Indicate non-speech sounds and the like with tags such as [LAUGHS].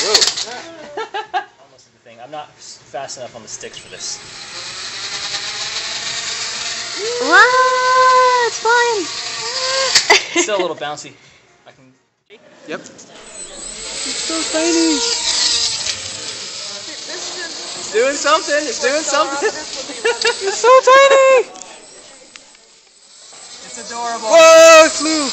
Whoa. Almost the thing. I'm not fast enough on the sticks for this. Wow, it's fine. still a little bouncy. I can. Yep. It's so tiny. It's doing something. It's doing something. it's so tiny. [LAUGHS] It's adorable. Whoa! It flew.